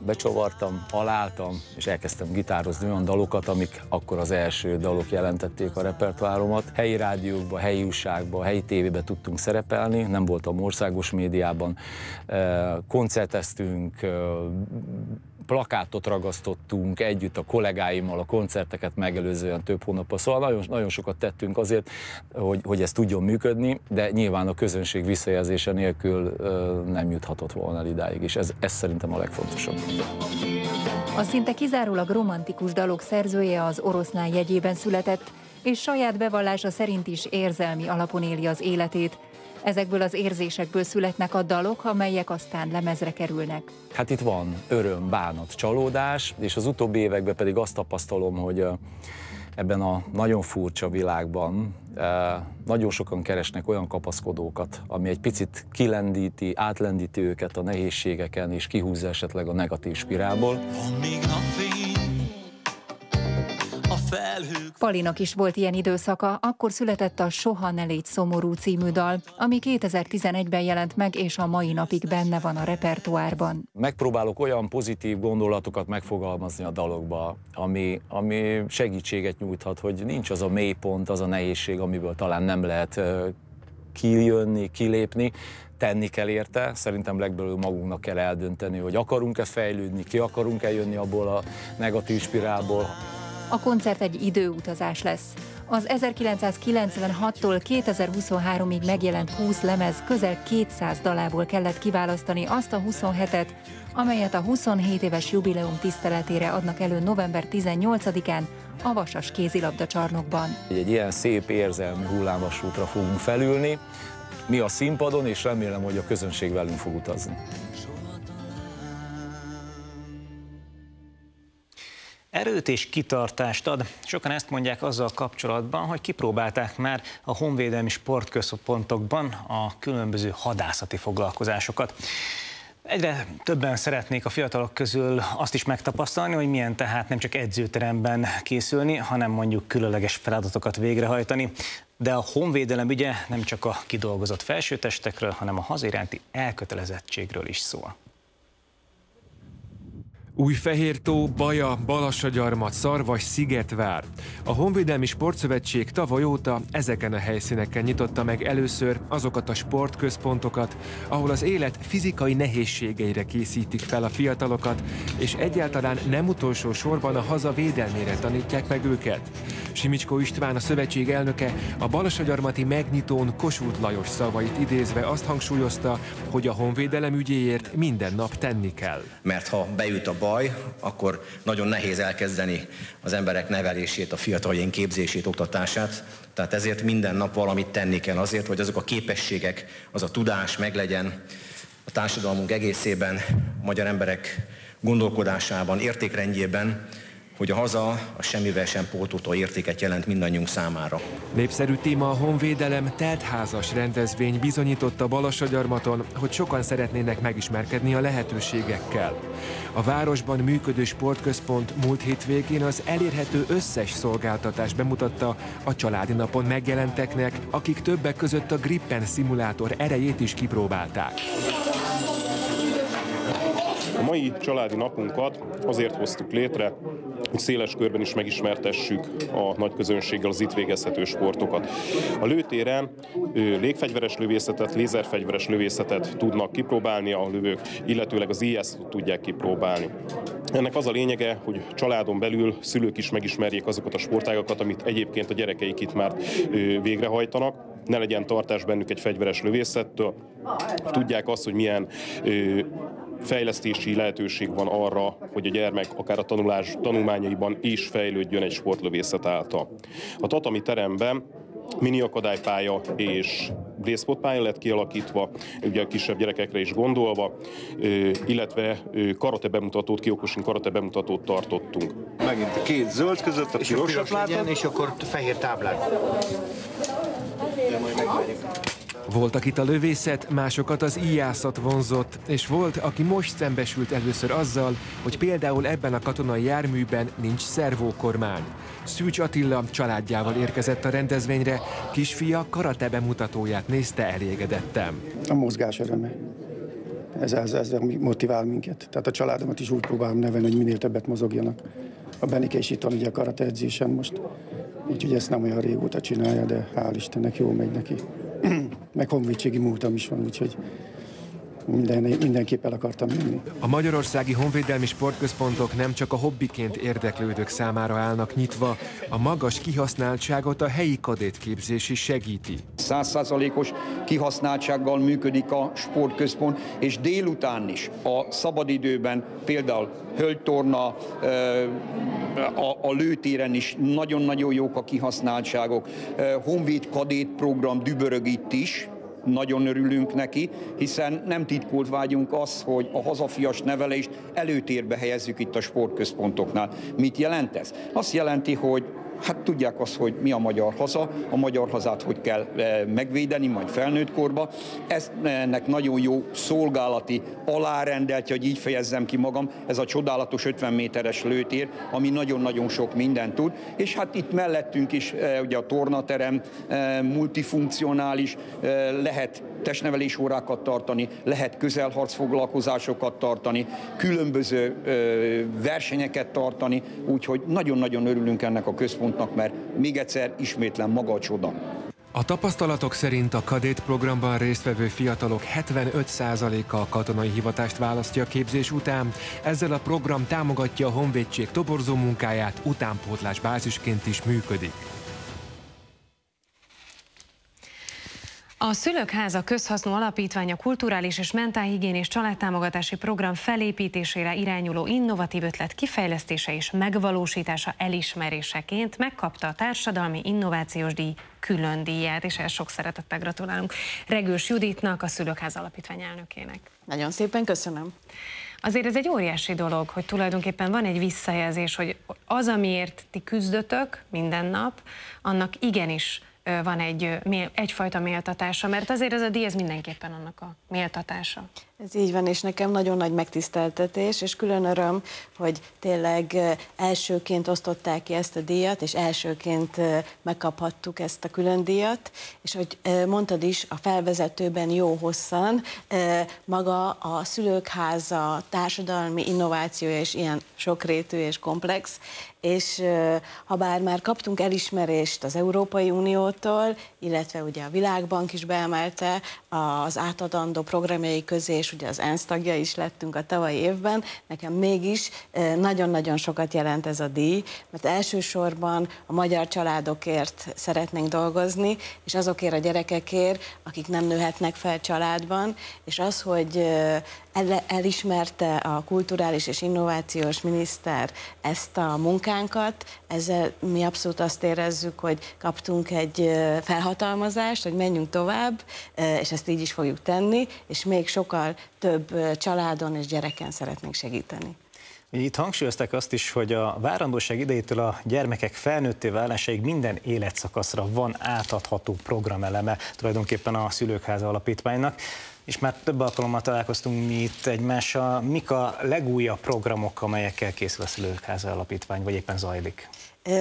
S11: becsavartam, aláltam, és elkezdtem gitározni olyan dalokat, amik akkor az első dalok jelentették a repertoáromat. Helyi rádiókba, helyi újságba, helyi tévébe tudtunk szerepelni, nem voltam országos médiában. Koncerteztünk, plakátot ragasztottunk együtt a kollégáimmal a koncerteket megelőzően több hónappal. Szóval nagyon, nagyon sokat tettünk azért, hogy, hogy ez tudjon működni, de nyilván a közönség visszajelzése nélkül nem juthatott volna el idáig, és ez, ez szerintem a legfontosabb.
S10: A szinte kizárólag romantikus dalok szerzője az oroszlán jegyében született, és saját bevallása szerint is érzelmi alapon éli az életét, Ezekből az érzésekből születnek a dalok, amelyek aztán lemezre kerülnek.
S11: Hát itt van öröm, bánat, csalódás, és az utóbbi években pedig azt tapasztalom, hogy ebben a nagyon furcsa világban nagyon sokan keresnek olyan kapaszkodókat, ami egy picit kilendíti, átlendíti őket a nehézségeken, és kihúzza esetleg a negatív spirálból. Van még napfény,
S10: felhők. Palinak is volt ilyen időszaka, akkor született a Soha ne légy szomorú című dal, ami 2011-ben jelent meg, és a mai napig benne van a repertoárban.
S11: Megpróbálok olyan pozitív gondolatokat megfogalmazni a dalokba, ami, ami segítséget nyújthat, hogy nincs az a mélypont, az a nehézség, amiből talán nem lehet kijönni, kilépni, tenni kell érte, szerintem legbelül magunknak kell eldönteni, hogy akarunk-e fejlődni, ki akarunk-e jönni abból a negatív spirálból,
S10: a koncert egy időutazás lesz. Az 1996-tól 2023-ig megjelent 20 lemez közel 200 dalából kellett kiválasztani azt a 27-et, amelyet a 27 éves jubileum tiszteletére adnak elő november 18-án a Vasas kézilabda csarnokban.
S11: Egy ilyen szép érzelmi hullámvasútra fogunk felülni, mi a színpadon, és remélem, hogy a közönség velünk fog utazni.
S5: Erőt és kitartást ad. Sokan ezt mondják azzal kapcsolatban, hogy kipróbálták már a honvédelmi sportközpontokban a különböző hadászati foglalkozásokat. Egyre többen szeretnék a fiatalok közül azt is megtapasztalni, hogy milyen tehát nem csak edzőteremben készülni, hanem mondjuk különleges feladatokat végrehajtani. De a honvédelem ügye nem csak a kidolgozott felsőtestekről, hanem a haziránti elkötelezettségről is szól.
S12: Újfehértó, Baja, Balassagyarmat, Szarvas, Szigetvár. A Honvédelmi Sportszövetség tavaly óta ezeken a helyszíneken nyitotta meg először azokat a sportközpontokat, ahol az élet fizikai nehézségeire készítik fel a fiatalokat, és egyáltalán nem utolsó sorban a haza védelmére tanítják meg őket. Simicskó István, a szövetség elnöke a Balassagyarmati megnyitón Kossuth Lajos szavait idézve azt hangsúlyozta, hogy a honvédelem ügyéért minden nap tenni kell.
S13: Mert ha beüt a baj, akkor nagyon nehéz elkezdeni az emberek nevelését, a fiataljaink képzését, oktatását. Tehát ezért minden nap valamit tenni kell azért, hogy azok a képességek, az a tudás meglegyen a társadalmunk egészében, a magyar emberek gondolkodásában, értékrendjében, hogy a haza a semmivel sem pótoltó értéket jelent mindannyiunk számára.
S12: Népszerű téma a honvédelem teltházas rendezvény bizonyította Balassagyarmaton, hogy sokan szeretnének megismerkedni a lehetőségekkel. A városban működő sportközpont múlt hétvégén az elérhető összes szolgáltatást bemutatta a családi napon megjelenteknek, akik többek között a Gripen szimulátor erejét is kipróbálták.
S14: mai családi napunkat azért hoztuk létre, hogy széles körben is megismertessük a nagy közönséggel az itt végezhető sportokat. A lőtéren légfegyveres lövészetet, lézerfegyveres lövészetet tudnak kipróbálni a lövők, illetőleg az is tudják kipróbálni. Ennek az a lényege, hogy családon belül szülők is megismerjék azokat a sportágokat, amit egyébként a gyerekeik itt már végrehajtanak. Ne legyen tartás bennük egy fegyveres lövészettől. Tudják azt, hogy milyen fejlesztési lehetőség van arra, hogy a gyermek akár a tanulás tanulmányaiban is fejlődjön egy sportlövészet által. A tatami teremben mini akadálypálya és brészpotpálya lett kialakítva, ugye a kisebb gyerekekre is gondolva, illetve karate bemutatót, kiokosin karate bemutatót tartottunk.
S15: Megint a két zöld között a pirosat látott. És akkor fehér táblát.
S12: De majd voltak itt a lövészet, másokat az íjászat vonzott, és volt, aki most szembesült először azzal, hogy például ebben a katonai járműben nincs szervókormány. Szűcs Attila családjával érkezett a rendezvényre, kisfia karate bemutatóját nézte elégedettem.
S16: A mozgás öröme. Ez, ez, ez motivál minket. Tehát a családomat is úgy próbálom nevelni, hogy minél többet mozogjanak. A Benike is itt van ugye a karate edzésen most, úgyhogy ezt nem olyan régóta csinálja, de hál' Istennek jó megy neki. Meg honvédségi múltam is van, úgyhogy minden, mindenképp el akartam menni.
S12: A Magyarországi Honvédelmi Sportközpontok nem csak a hobbiként érdeklődők számára állnak nyitva, a magas kihasználtságot a helyi kadétképzés is segíti.
S17: Százszázalékos kihasználtsággal működik a sportközpont, és délután is a szabadidőben például hölgytorna, a, a lőtéren is nagyon-nagyon jók a kihasználtságok. Honvéd kadét program dübörög itt is, nagyon örülünk neki, hiszen nem titkult vágyunk az, hogy a hazafias nevelést előtérbe helyezzük itt a sportközpontoknál. Mit jelent ez? Azt jelenti, hogy hát tudják azt, hogy mi a magyar haza, a magyar hazát hogy kell eh, megvédeni, majd felnőtt korba. Ez ennek nagyon jó szolgálati alárendeltje, hogy így fejezzem ki magam, ez a csodálatos 50 méteres lőtér, ami nagyon-nagyon sok mindent tud, és hát itt mellettünk is eh, ugye a tornaterem eh, multifunkcionális, lehet testnevelés órákat tartani, lehet közelharc foglalkozásokat tartani, különböző versenyeket tartani, úgyhogy nagyon-nagyon örülünk ennek a központnak, mert még egyszer ismétlen maga a csoda.
S12: A tapasztalatok szerint a kadét programban résztvevő fiatalok 75%-a a katonai hivatást választja a képzés után. Ezzel a program támogatja a honvédség toborzó munkáját, utánpótlás bázisként is működik.
S1: A Szülőkháza Közhasznú Alapítvány a kulturális és mentálhigiénés családtámogatási program felépítésére irányuló innovatív ötlet kifejlesztése és megvalósítása elismeréseként megkapta a Társadalmi Innovációs Díj külön díját, és ezt sok szeretettel gratulálunk Regős Juditnak, a Szülőkháza Alapítvány elnökének.
S18: Nagyon szépen köszönöm.
S1: Azért ez egy óriási dolog, hogy tulajdonképpen van egy visszajelzés, hogy az, amiért ti küzdötök minden nap, annak igenis van egy, egyfajta méltatása, mert azért ez a díj ez mindenképpen annak a méltatása.
S18: Ez így van, és nekem nagyon nagy megtiszteltetés, és külön öröm, hogy tényleg elsőként osztották ki ezt a díjat, és elsőként megkaphattuk ezt a külön díjat, és hogy mondtad is, a felvezetőben jó hosszan, maga a szülőkháza társadalmi innovációja is ilyen sokrétű és komplex, és ha bár már kaptunk elismerést az Európai Uniótól, illetve ugye a Világbank is beemelte az átadandó programjai közé, és ugye az ENSZ tagja is lettünk a tavalyi évben, nekem mégis nagyon-nagyon sokat jelent ez a díj, mert elsősorban a magyar családokért szeretnénk dolgozni, és azokért a gyerekekért, akik nem nőhetnek fel családban, és az, hogy elismerte a kulturális és innovációs miniszter ezt a munkánkat, ezzel mi abszolút azt érezzük, hogy kaptunk egy felhatalmazást, hogy menjünk tovább, és ezt így is fogjuk tenni, és még sokkal több családon és gyereken szeretnénk segíteni.
S5: Itt hangsúlyozták azt is, hogy a várandóság idejétől a gyermekek felnőtté válásáig minden életszakaszra van átadható programeleme tulajdonképpen a Szülőkháza Alapítványnak és már több alkalommal találkoztunk mi itt egymással. Mik a legújabb programok, amelyekkel készül a Szülőkháza Alapítvány, vagy éppen zajlik?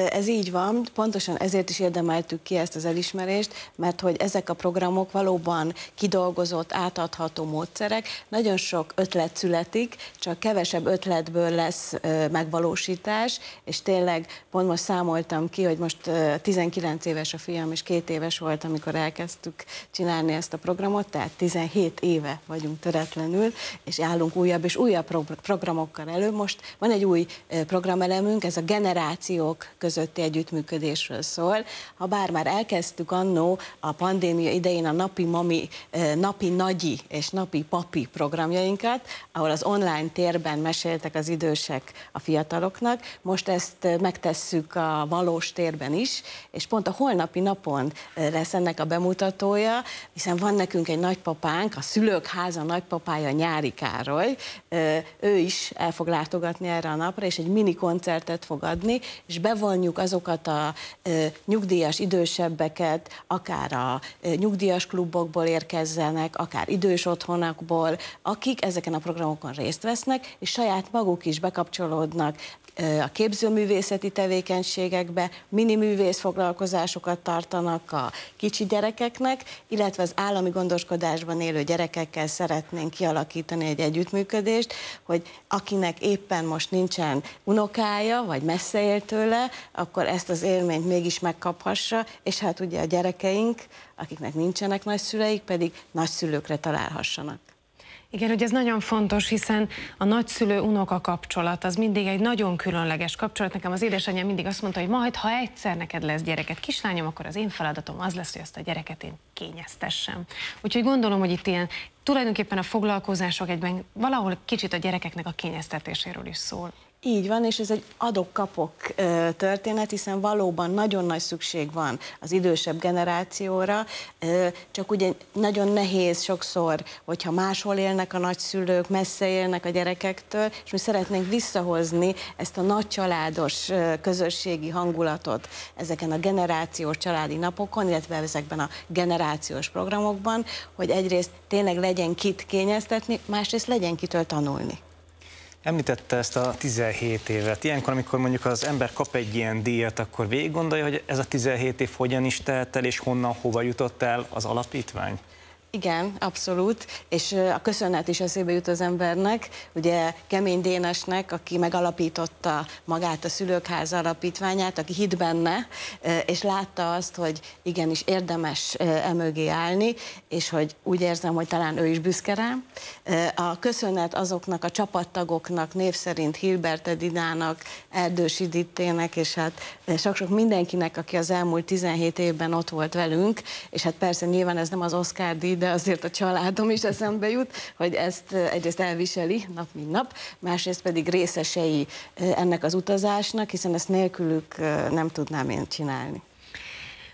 S18: Ez így van, pontosan ezért is érdemeltük ki ezt az elismerést, mert hogy ezek a programok valóban kidolgozott, átadható módszerek, nagyon sok ötlet születik, csak kevesebb ötletből lesz megvalósítás, és tényleg pont most számoltam ki, hogy most 19 éves a fiam, és két éves volt, amikor elkezdtük csinálni ezt a programot, tehát 17 éve vagyunk töretlenül, és állunk újabb és újabb programokkal elő. Most van egy új programelemünk, ez a generációk közötti együttműködésről szól. Ha bár már elkezdtük annó a pandémia idején a napi mami, napi nagyi és napi papi programjainkat, ahol az online térben meséltek az idősek a fiataloknak, most ezt megtesszük a valós térben is, és pont a holnapi napon lesz ennek a bemutatója, hiszen van nekünk egy nagypapánk, a szülők háza nagypapája Nyári Károly, ő is el fog látogatni erre a napra, és egy mini koncertet fog adni, és bevonjuk azokat a nyugdíjas idősebbeket, akár a nyugdíjas klubokból érkezzenek, akár idős otthonakból, akik ezeken a programokon részt vesznek, és saját maguk is bekapcsolódnak a képzőművészeti tevékenységekbe, miniművész foglalkozásokat tartanak a kicsi gyerekeknek, illetve az állami gondoskodásban élő gyerekekkel szeretnénk kialakítani egy együttműködést, hogy akinek éppen most nincsen unokája, vagy messze él tőle, akkor ezt az élményt mégis megkaphassa, és hát ugye a gyerekeink, akiknek nincsenek nagyszüleik, pedig nagyszülőkre találhassanak.
S1: Igen, hogy ez nagyon fontos, hiszen a nagyszülő-unoka kapcsolat az mindig egy nagyon különleges kapcsolat. Nekem az édesanyja mindig azt mondta, hogy majd, ha egyszer neked lesz gyereket, kislányom, akkor az én feladatom az lesz, hogy ezt a gyereket én kényeztessem. Úgyhogy gondolom, hogy itt ilyen tulajdonképpen a foglalkozások egyben valahol kicsit a gyerekeknek a kényeztetéséről is szól.
S18: Így van, és ez egy adok-kapok történet, hiszen valóban nagyon nagy szükség van az idősebb generációra, csak ugye nagyon nehéz sokszor, hogyha máshol élnek a nagyszülők, messze élnek a gyerekektől, és mi szeretnénk visszahozni ezt a nagy családos közösségi hangulatot ezeken a generációs családi napokon, illetve ezekben a generációs programokban, hogy egyrészt tényleg legyen kit kényeztetni, másrészt legyen kitől tanulni.
S5: Említette ezt a 17 évet. Ilyenkor, amikor mondjuk az ember kap egy ilyen díjat, akkor végig gondolja, hogy ez a 17 év hogyan is telt el, és honnan, hova jutott el az alapítvány?
S18: Igen, abszolút, és a köszönet is eszébe jut az embernek, ugye Kemény Dénesnek, aki megalapította magát a Szülőkháza alapítványát, aki hit benne, és látta azt, hogy igenis érdemes emögé állni, és hogy úgy érzem, hogy talán ő is büszke rám. A köszönet azoknak a csapattagoknak, név szerint Hilbert Edinának, Erdős Idittének, és hát sok-sok mindenkinek, aki az elmúlt 17 évben ott volt velünk, és hát persze nyilván ez nem az Oscar díj, de azért a családom is eszembe jut, hogy ezt egyrészt elviseli nap mint nap, másrészt pedig részesei ennek az utazásnak, hiszen ezt nélkülük nem tudnám én csinálni.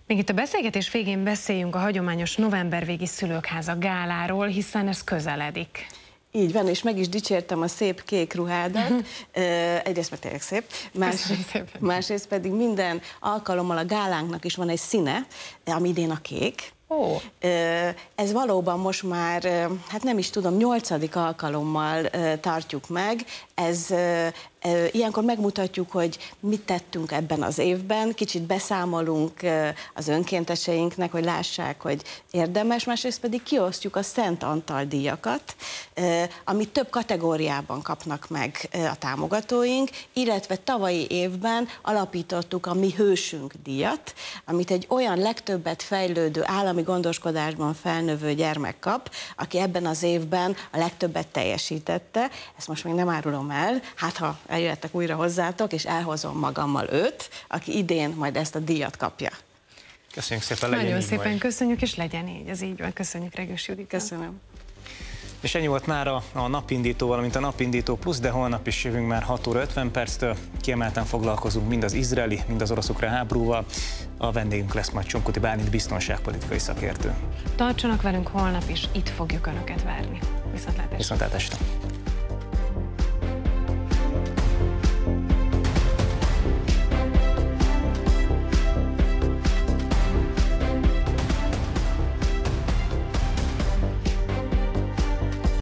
S1: Még itt a beszélgetés végén beszéljünk a hagyományos novembervégi szülőkháza gáláról, hiszen ez közeledik.
S18: Így van, és meg is dicsértem a szép kék ruhádat. Egyrészt mert tényleg szép, másrészt, másrészt pedig minden alkalommal a gálánknak is van egy színe, ami idén a kék,
S1: Ó.
S18: Ez valóban most már, hát nem is tudom, nyolcadik alkalommal tartjuk meg. Ez Ilyenkor megmutatjuk, hogy mit tettünk ebben az évben, kicsit beszámolunk az önkénteseinknek, hogy lássák, hogy érdemes, másrészt pedig kiosztjuk a Szent Antal díjakat, amit több kategóriában kapnak meg a támogatóink, illetve tavalyi évben alapítottuk a Mi Hősünk díjat, amit egy olyan legtöbbet fejlődő állami gondoskodásban felnövő gyermek kap, aki ebben az évben a legtöbbet teljesítette. Ezt most még nem árulom el, hát ha eljöttek újra hozzátok, és elhozom magammal őt, aki idén majd ezt a díjat kapja.
S5: Köszönjük szépen, legyen
S1: Nagyon
S5: így
S1: szépen
S5: majd.
S1: köszönjük, és legyen így, ez így van. Köszönjük, Regős Judit.
S18: Köszönöm.
S5: És ennyi volt már a, a napindító, valamint a napindító plusz, de holnap is jövünk már 6 óra 50 perctől. Kiemelten foglalkozunk mind az izraeli, mind az oroszokra háborúval. A vendégünk lesz majd Csonkuti Bálint biztonságpolitikai szakértő.
S1: Tartsanak velünk holnap is, itt fogjuk Önöket várni. Viszontlátásra!
S5: Viszontlátásra!